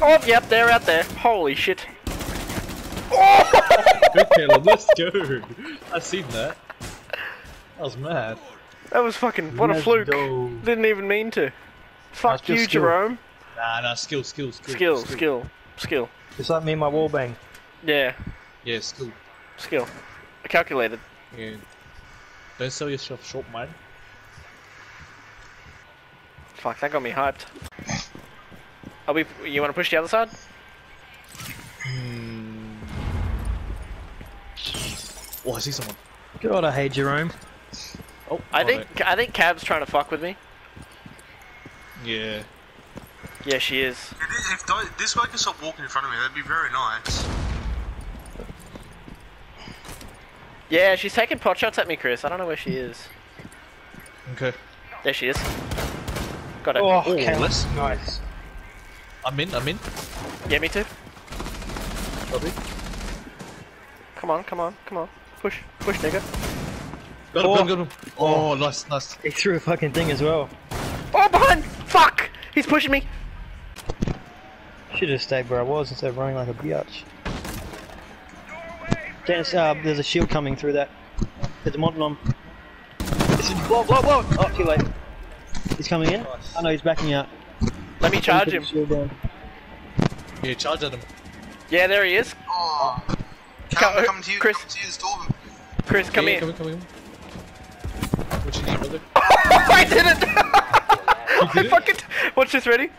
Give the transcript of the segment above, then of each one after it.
Oh, yep, they're out there. Holy shit. Good Caleb, let's go. I seen that. That was mad. That was fucking, what a Let's fluke. go. Didn't even mean to. Fuck That's you, skill. Jerome. Nah, nah, skill, skill, skill. Skill, skill, skill. Just like me and my wall bang. Yeah, Yeah, skill. skill. Calculated. Yeah. Don't sell yourself short, man. Fuck, that got me hyped. Are we, you wanna push the other side? Hmm. Oh, I see someone. God, I hate Jerome. Oh, I oh, think, I think Cab's trying to fuck with me. Yeah. Yeah, she is. If, if tho- this guy can stop walking in front of me, that'd be very nice. Yeah, she's taking pot shots at me, Chris. I don't know where she is. Okay. There she is. Got it. Oh, Oh, let's- Nice. I'm in, I'm in. Yeah, me too. Copy. Come on, come on, come on. Push, push, nigga. Got him, Oh. got him, got him. Oh, nice, nice. He threw a fucking thing as well. Oh, behind! Fuck! He's pushing me. Should have stayed where I was instead of running like a biatch. Dennis, uh, there's a shield coming through that. There's a modern on. This is blow, blow, blow! Oh, too late. He's coming in. I know he's backing out. Let me charge Put the him. Shield. Yeah, charge at him. Yeah, there he is. Oh. Come- Come, come to you, Chris. come to you, storm. Chris, come yeah, in. Come in, come in. What you need, brother? I did it! I did it? fucking. Watch this, ready?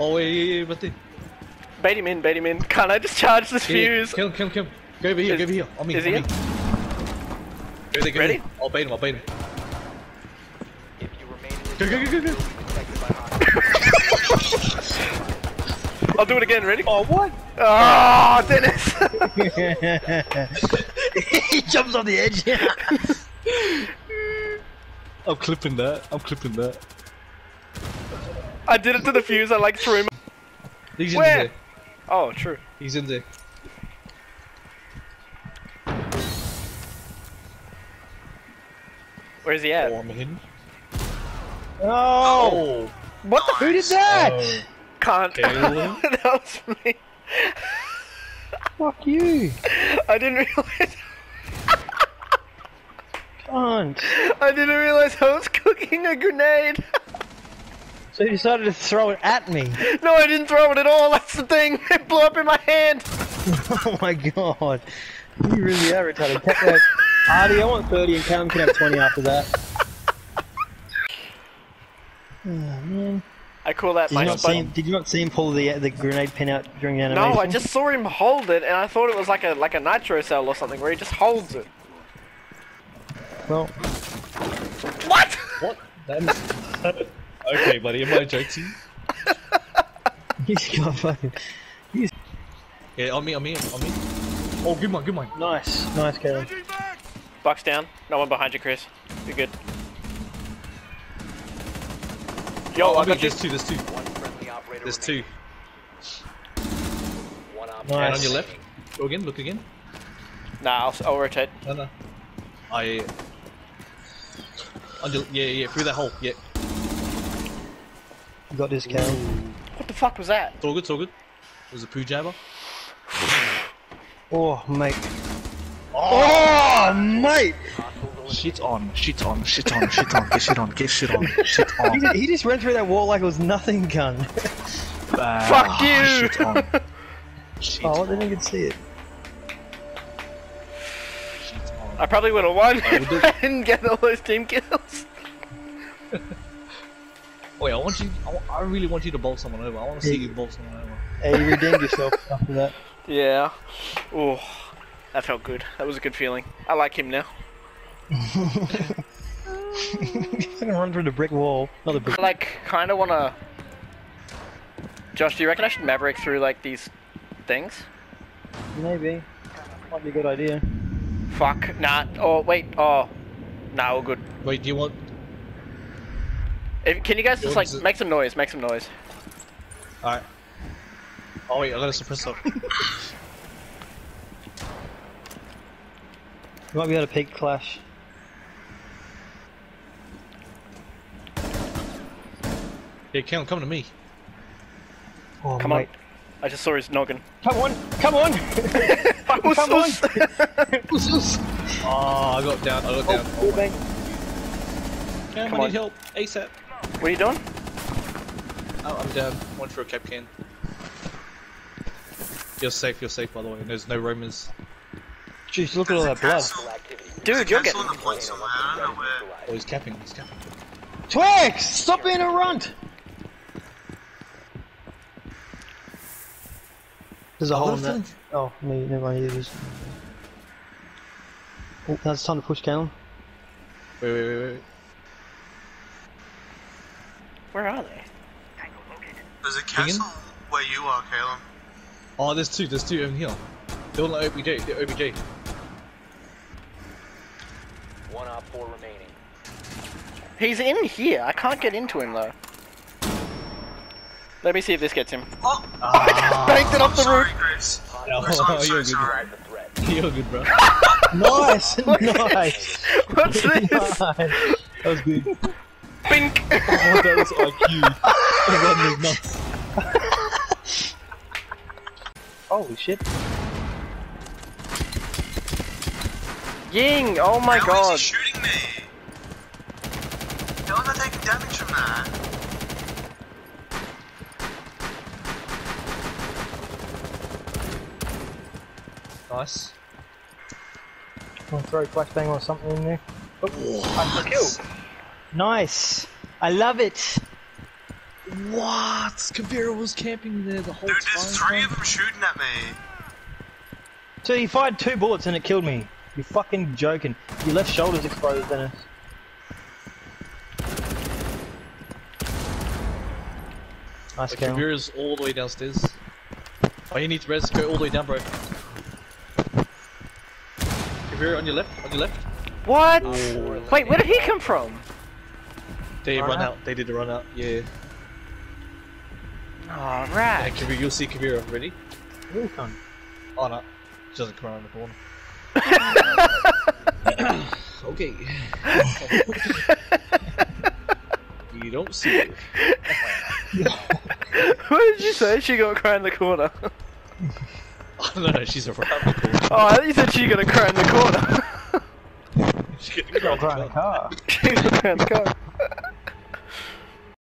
Oh, yeah, yeah, yeah, brother. Bait him in, bait him in. Can't I just charge this Yeah, fuse? Kill him, kill him, kill him. Go over here, Is- go over here. On me, is on he me. in? Go there, go Ready? there. I'll bait him, I'll bait him. If you remain in this Go, go, go, go, go. protected by hostiles. I'll do it again, ready? Oh, what? Oh, Dennis! he jumps on the edge. I'm clipping that. I'm clipping that. I did it to the fuse, I like threw him. He's Where? in there. Oh, true. He's in there. Where's he at? Oh, I'm hidden. oh! Oh, What the? Who did that? oh. Can't. That was me. Fuck you! I didn't realize. Can't. I didn't realize I was cooking a grenade. So you decided to throw it at me. No, I didn't throw it at all. That's the thing. It blew up in my hand. oh my god. You really are retarded. Take that. Hardy, I want 30 and Callum can have 20 after that. Oh man. I call that Did my you, not spud- see him, did you not see him pull the the grenade pin out during the animation? No, animation? I just saw him hold it, and I thought it was like a like a nitro cell or something, where he just holds it. Well, What? What? That is... okay, buddy, am I joking? he's got fucking. He's... Yeah, on me, on me, on me. Oh, good one, good one. Nice, nice, Caleb. Bucks down. No one behind you, Chris. You're good. Yo, Oh, I on me, got you. there's two, there's two. One friendly operator There's two. One Nice. And on your left. Go again, look again. Nah, I'll, I'll rotate. No, no. I. On your, yeah, yeah, through that hole. Yeah, You got this, Caleb. What the fuck was that? it's all good, it's all good. There's a poo jabber. Oh, mate. Oh, oh mate! Shit on, shit on, shit on, shit on, get shit on, get shit on, shit He, on. just, he just ran through that wall like it was nothing, gun. Fuck you! Shit on. Shit Oh, I didn't even see it. shit on. I probably would have won. I would do- I didn't get all those team kills. Wait, I want you. I, wa- I really want you to bowl someone over. I want to see you bowl someone over. Hey, you redeemed yourself after that. Yeah. Oh, that felt good. That was a good feeling. I like him now. He's gonna run through the brick wall. Not brick. I like kind of want to. Josh, do you reckon I should maverick through like these things? Maybe. Might be a good idea. Fuck. Nah. Oh wait. Oh. Nah. All good. Wait, do you want? If, can you guys just like make some noise? Make some noise. Alright. Oh wait, I gotta suppress up. You might be able to peek clash. Yeah, come, come to me. Oh, Come mate. on. I just saw his noggin. Come on, come on! Fucking Us, come on! us. Oh, ah, I got down. I got down. Oh, bang. Cam, Come I on. need help ASAP. What are you doing? Oh, I'm down. One for a cap can. You're safe. You're safe, by the way. There's no Romans. Jeez, look at all that blood. Dude, you're Cancel getting. the point somewhere. I don't know where. Oh, he's capping. He's capping. Twix! Stop being a runt! There's a hole in that. Oh, me, never mind. It is. Oh, now it's time to push Callum. Wait, wait, wait, wait. Where are they? There's a castle where you are, Caleb. Oh, there's two. There's two over here. They're all like OBJ. They're OBJ. One op four remaining. He's in here. I can't get into him though. Let me see if this gets him. Oh, ah. Banked it off the roof. Chris. Oh, Chris, I'm so you're good. sorry. You're good, bro. Nice! nice! What's this? nice! That was good. Bink. oh, that was IQ. that was nuts. Holy shit. Ying! Oh my How god. is he shooting me? How am I taking damage from that? Nice. I'll throw a flashbang or something in there. Oh, I'm killed. Nice! I love it! What? Caveira was camping there the whole Dude, time. there's three of them shooting at me. So he fired two bullets and it killed me. You're fucking joking. Your left shoulder's exposed, Dennis. Nice The kill. Caveira's all the way downstairs. Oh, you need to res. Go all the way down, bro. Caveira on your left. On your left. What? Oh. Wait, where did he come from? They Run run out? out. They did a run out. Yeah. Yeah, Alright. Caveira, you'll see Caveira. Ready? Really fun. Oh no. She doesn't come around the corner. okay. you don't see it. what did you say? She got cry in the corner. Oh, no, no, she's around the corner. Oh, I thought you said she got a cry in the corner. She's getting I'll drive in the car. she got a cry in the corner.